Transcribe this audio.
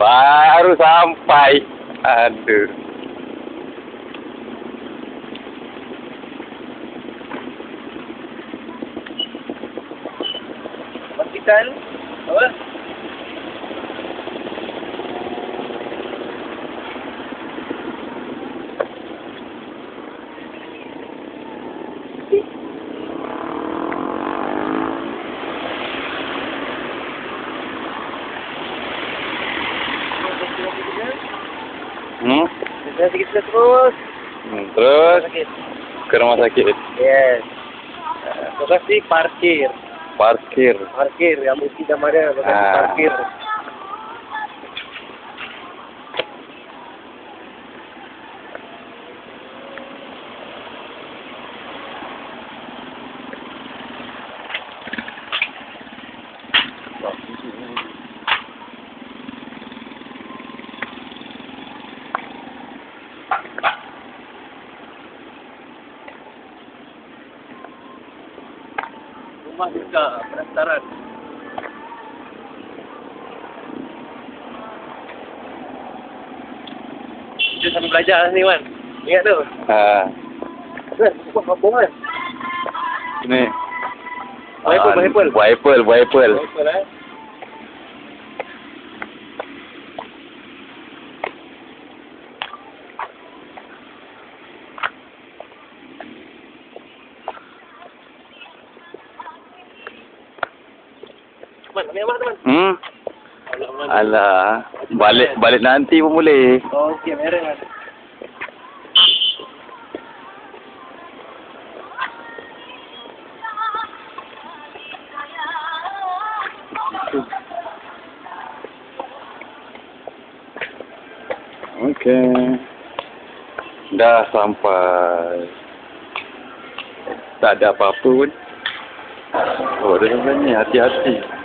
Baru sampai. Aduh. Hospital. Apa? Hmm? Kita sikit terus. hmm. Terus ke rumah sakit. Yes. Uh, lokasi parkir. Parkir. Parkir yang mesti dia lokasi Ah. parkir. Rumah duka pendaftaran. Kita sambil belajar ni Wan. Ingat tu. Ha. Kan, buat kampung kan. Ni. Buah apple, buah apple. Buah apple, buah apple. Betul eh. Hmm. Alah, balik balik nanti pun boleh. Oh, okey, merah. Okey. Dah sampai. Tak ada apa-apa pun. Oh, dia sampai ni hati-hati.